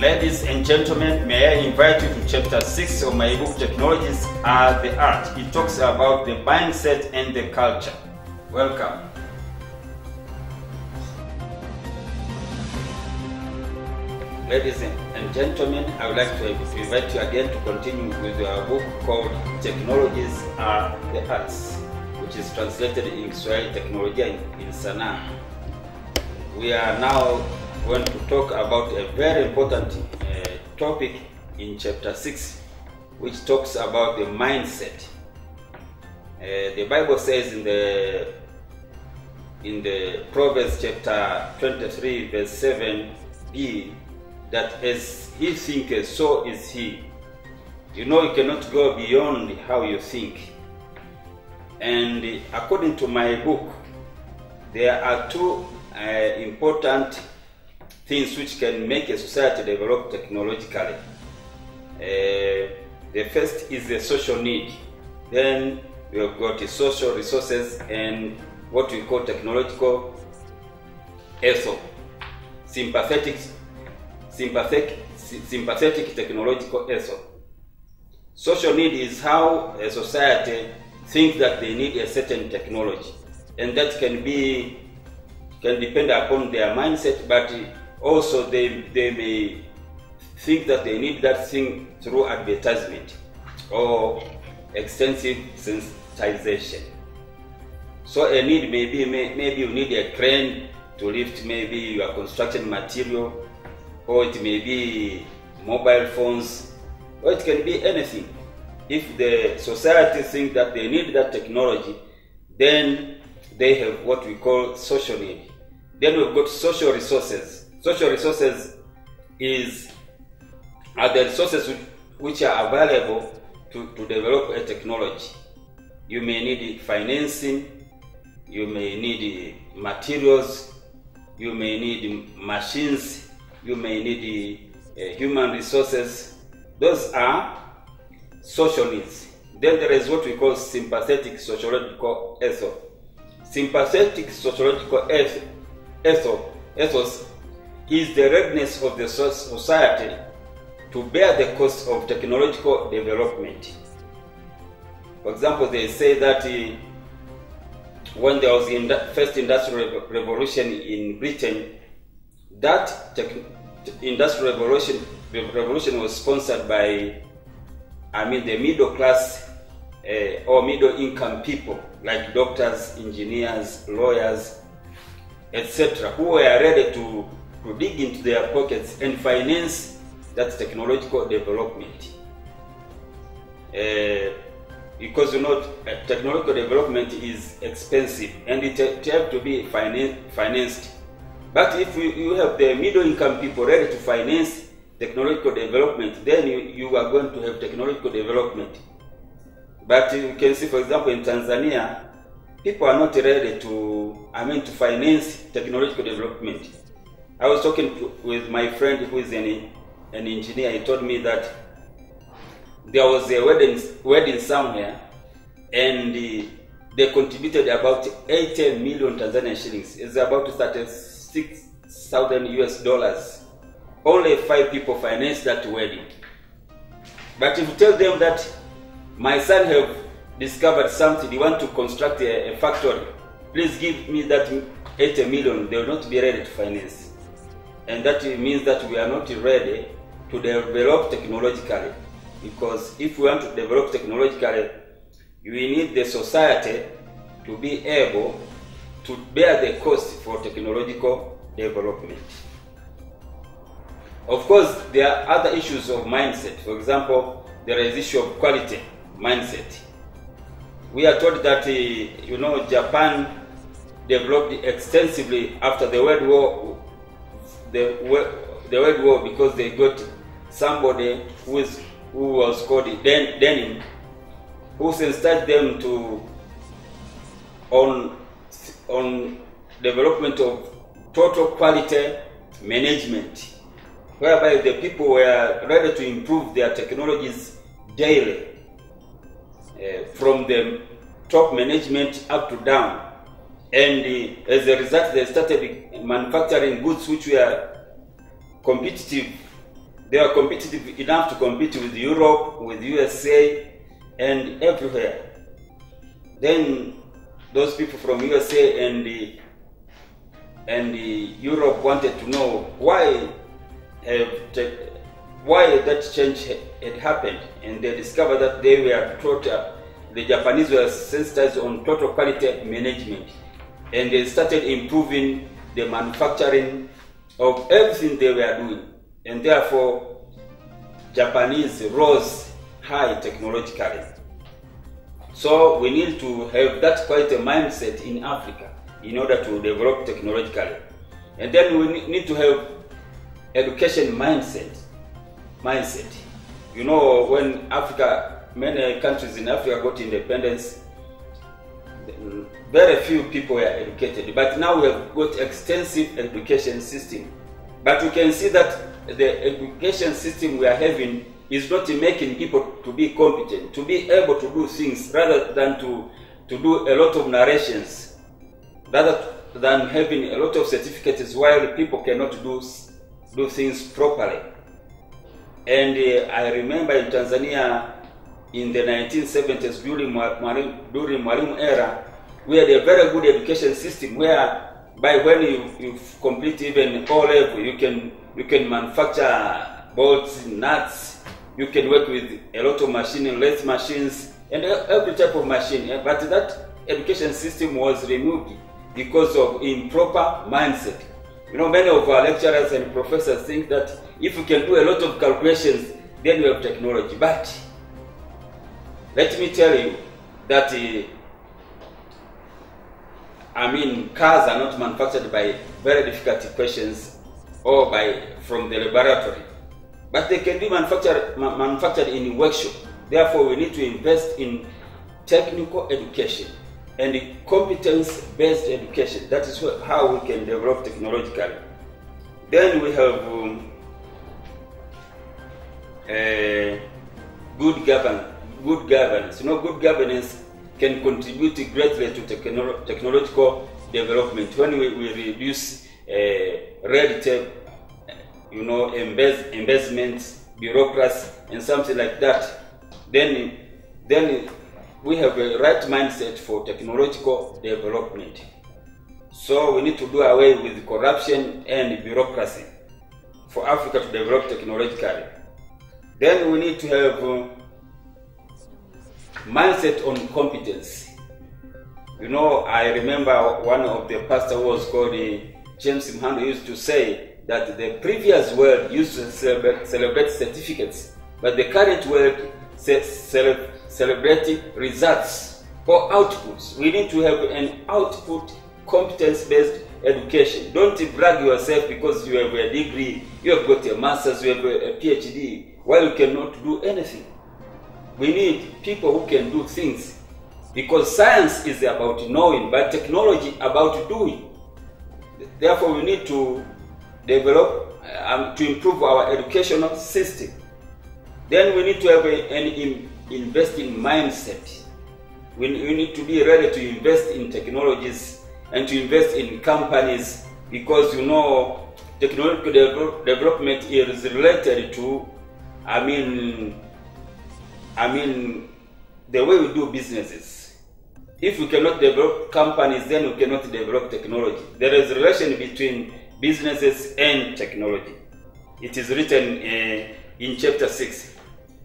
Ladies and gentlemen, may I invite you to chapter 6 of my book Technologies are the Art. It talks about the mindset and the culture. Welcome. Ladies and gentlemen, I would like to invite you again to continue with our book called Technologies are the Arts, which is translated in Kiswahili Teknolojia in Sanaa. We are now going to talk about a very important uh, topic in chapter 6, which talks about the mindset. Uh, the Bible says in the in the Proverbs chapter 23, verse 7b, that as he thinketh, so is he. You know, you cannot go beyond how you think. And according to my book, there are two uh, important things which can make a society develop technologically. Uh, the first is the social need. Then we have got the social resources and what we call technological etho, sympathetic, sympathetic, sympathetic technological etho. Social need is how a society thinks that they need a certain technology, and that can be can depend upon their mindset, but also they they may think that they need that thing through advertisement or extensive sensitization. So a need maybe may, maybe you need a crane to lift maybe your construction material, or it may be mobile phones, or it can be anything. If the society thinks that they need that technology, then they have what we call social need. Then we've got social resources. Social resources is are the resources which are available to, to develop a technology. You may need financing, you may need materials, you may need machines, you may need uh, human resources. Those are social needs. Then there is what we call sympathetic sociological ethos. Sympathetic sociological ethos, ethos is the readiness of the society to bear the cost of technological development. For example, they say that uh, when there was the first industrial revolution in Britain, that industrial revolution, revolution was sponsored by, I mean, the middle class uh, or middle income people like doctors, engineers, lawyers, etc., who were ready to, to dig into their pockets and finance that technological development. Uh, because you know technological development is expensive and it, it have to be finan financed. But if you, you have the middle income people ready to finance technological development, then you, you are going to have technological development. But you can see, for example, in Tanzania, people are not ready to, I mean, to finance technological development. I was talking to, with my friend who is an, an engineer. He told me that there was a wedding, wedding somewhere, and uh, they contributed about 80 million Tanzanian shillings. It's about 36,000 US dollars. Only five people financed that wedding. But if you tell them that my son have discovered something, they want to construct a, a factory, please give me that 80 million, they will not be ready to finance. And that means that we are not ready to develop technologically. Because if we want to develop technologically, we need the society to be able to bear the cost for technological development. Of course, there are other issues of mindset. For example, there is issue of quality mindset. We are told that, uh, you know, Japan developed extensively after the World War, the, the World War because they got somebody who is who was called Den, Deming, who sensitized them to on on development of total quality management, whereby the people were ready to improve their technologies daily, uh, from the top management up to down. And uh, as a result, they started manufacturing goods which were competitive. They were competitive enough to compete with Europe, with USA, and everywhere. Then those people from USA and the, and the Europe wanted to know why why that change had happened, and they discovered that they were uh, the Japanese were sensitized on total quality management, and they started improving the manufacturing of everything they were doing, and therefore Japanese rose high technologically. So we need to have that quite a mindset in Africa in order to develop technologically. And then we need to have education mindset. Mindset. You know, when Africa, many countries in Africa got independence, very few people were educated. But now we have got extensive education system. But you can see that the education system we are having is not making people to be competent, to be able to do things rather than to, to do a lot of narrations, rather than having a lot of certificates while people cannot do, do things properly. And uh, I remember in Tanzania in the 1970s during, during Mwalimu era, we had a very good education system where by when you, you complete even O level, you can, you can manufacture bolts, nuts, you can work with a lot of machine, lathe machines, and every type of machine. But that education system was removed because of improper mindset. You know, many of our lecturers and professors think that if you can do a lot of calculations, then you have technology. But let me tell you that uh, I mean, cars are not manufactured by very difficult equations or by from the laboratory, but they can be manufactured ma- manufactured in workshop. Therefore, we need to invest in technical education and competence-based education. That is how we can develop technologically. Then we have um, uh, good governance. Good governance. You know, good governance can contribute greatly to technolo- technological development. When we, we reduce uh, red tape, you know, embez- embezzlement, bureaucracy, and something like that, then then we have a right mindset for technological development. So we need to do away with corruption and bureaucracy for Africa to develop technologically. Then we need to have uh, mindset on competence. You know, I remember one of the pastor was called uh, James Mhando used to say that the previous world used to celebrate, certificates, but the current world ce- cele- celebrate results or outputs. We need to have an output competence-based education. Don't brag yourself because you have a degree, you have got a master's, you have a PhD, while you cannot do anything. We need people who can do things because science is about knowing, but technology about doing. Therefore, we need to develop um, to improve our educational system. Then we need to have a, an in, investing mindset. We, we need to be ready to invest in technologies and to invest in companies because you know technological devel- development is related to, I mean, I mean, the way we do businesses. If we cannot develop companies, then we cannot develop technology. There is a relation between businesses and technology. It is written uh, in chapter 6.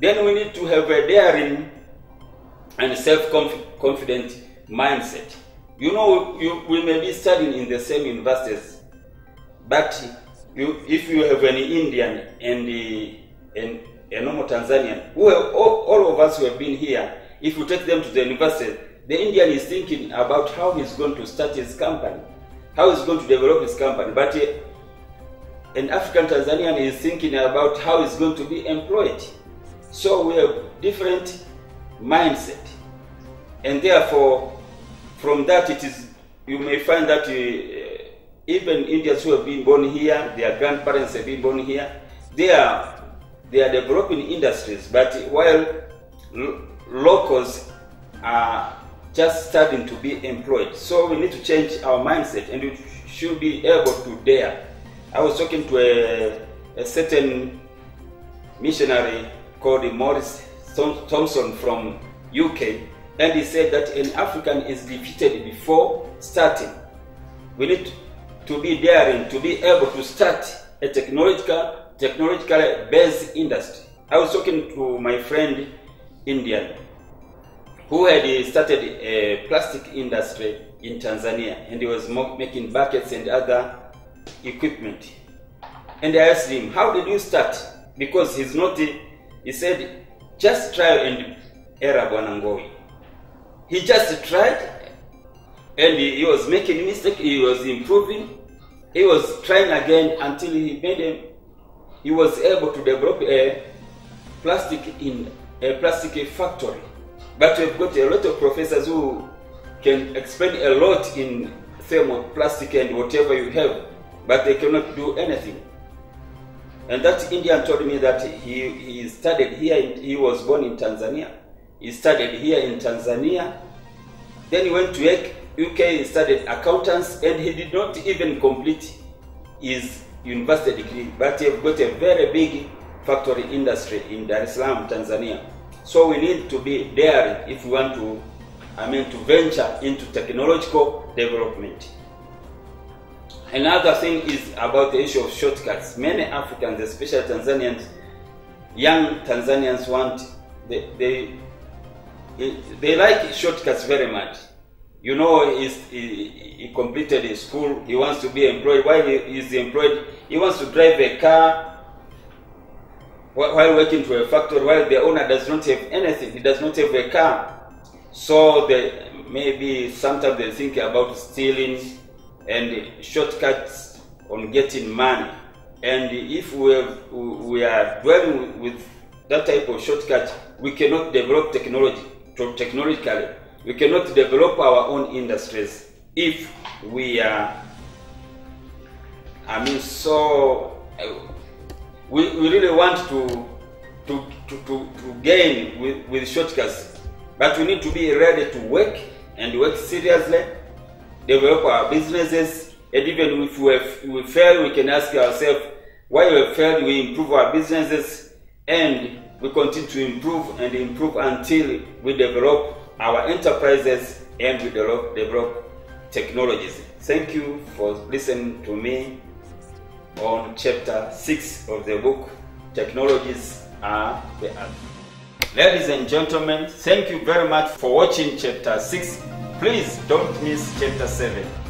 Then we need to have a daring and self-confident mindset. You know, you, we may be studying in the same universities, but you, if you have an Indian and, the, and a normal Tanzanian, who all, all of us who have been here, if you take them to the university, the Indian is thinking about how he's going to start his company, how he's going to develop his company. But uh, an African Tanzanian is thinking about how he's going to be employed. So we have different mindset, and therefore, from that it is you may find that uh, even Indians who have been born here, their grandparents have been born here, they are they are developing industries, but while lo- locals are just starting to be employed. So we need to change our mindset and we should be able to dare. I was talking to a, a certain missionary called Morris Thompson from UK, and he said that an African is defeated before starting. We need to be daring to be able to start a technological, technologically based industry. I was talking to my friend Indian who had started a plastic industry in Tanzania and he was making buckets and other equipment. And I asked him, How did you start? Because he's not, he said, just try and error Bwana Ngowi. He just tried and he, was making mistake, he was improving, he was trying again until he made him, he was able to develop a plastic in a plastic factory. But we've got a lot of professors who can explain a lot in thermoplastic and whatever you have, but they cannot do anything. And that Indian told me that he, he studied here, in, he was born in Tanzania. He studied here in Tanzania. Then he went to UK, he studied accountants, and he did not even complete his university degree. But you've got a very big factory industry in Dar es Salaam, Tanzania. So we need to be daring if we want to, I mean, to venture into technological development. Another thing is about the issue of shortcuts. Many Africans, especially Tanzanians, young Tanzanians want, they, they, they like shortcuts very much. You know, he, he completed his school, he wants to be employed. While he employed, he wants to drive a car while working for a factory, while the owner does not have anything, he does not have a car. So they, maybe sometimes they think about stealing and shortcuts on getting money. And if we, have, we are dwelling with that type of shortcut, we cannot develop technology technologically. We cannot develop our own industries if we are, I mean, so we, we really want to, to, to, to, to gain with, with shortcuts, but we need to be ready to work and work seriously, develop our businesses, and even if we, have, we fail, we can ask ourselves, why we failed, we improve our businesses, and we continue to improve and improve until we develop our enterprises and we develop, develop technologies. Thank you for listening to me on chapter 6 of the book Technologies Are the Art. Ladies and gentlemen, thank you very much for watching chapter 6. Please don't miss chapter 7.